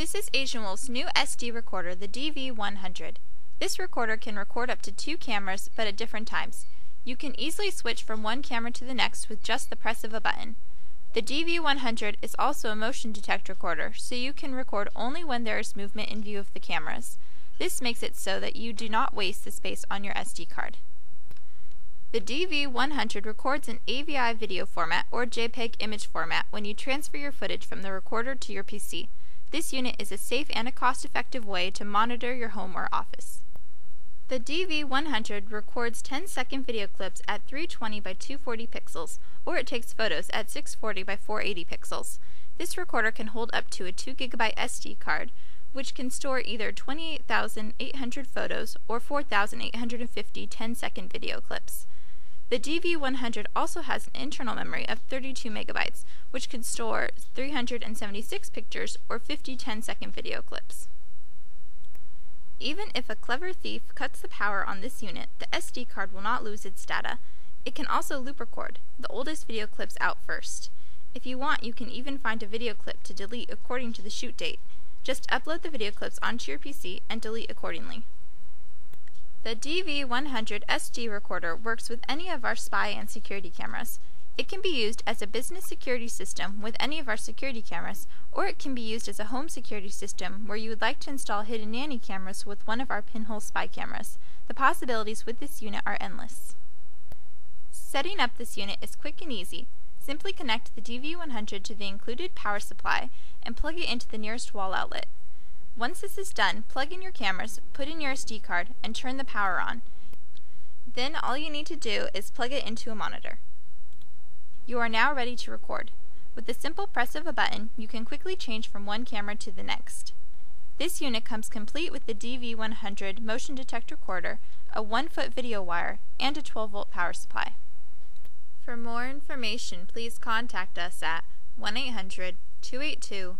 This is Asianwolf's new SD recorder, the DV100. This recorder can record up to two cameras, but at different times. You can easily switch from one camera to the next with just the press of a button. The DV100 is also a motion detect recorder, so you can record only when there is movement in view of the cameras. This makes it so that you do not waste the space on your SD card. The DV100 records in AVI video format or JPEG image format when you transfer your footage from the recorder to your PC. This unit is a safe and a cost-effective way to monitor your home or office. The DV100 records 10-second video clips at 320 by 240 pixels, or it takes photos at 640 by 480 pixels. This recorder can hold up to a 2 GB SD card, which can store either 28,800 photos or 4,850 10-second video clips. The DV100 also has an internal memory of 32 megabytes, which can store 376 pictures or 50 10-second video clips. Even if a clever thief cuts the power on this unit, the SD card will not lose its data. It can also loop record, the oldest video clips out first. If you want, you can even find a video clip to delete according to the shoot date. Just upload the video clips onto your PC and delete accordingly. The DV100 SD recorder works with any of our spy and security cameras. It can be used as a business security system with any of our security cameras, or it can be used as a home security system where you would like to install hidden nanny cameras with one of our pinhole spy cameras. The possibilities with this unit are endless. Setting up this unit is quick and easy. Simply connect the DV100 to the included power supply and plug it into the nearest wall outlet. Once this is done, plug in your cameras, put in your SD card, and turn the power on. Then all you need to do is plug it into a monitor. You are now ready to record. With the simple press of a button, you can quickly change from one camera to the next. This unit comes complete with the DV100 motion detector recorder, a 1-foot video wire, and a 12-volt power supply. For more information, please contact us at 1-800-282-1351.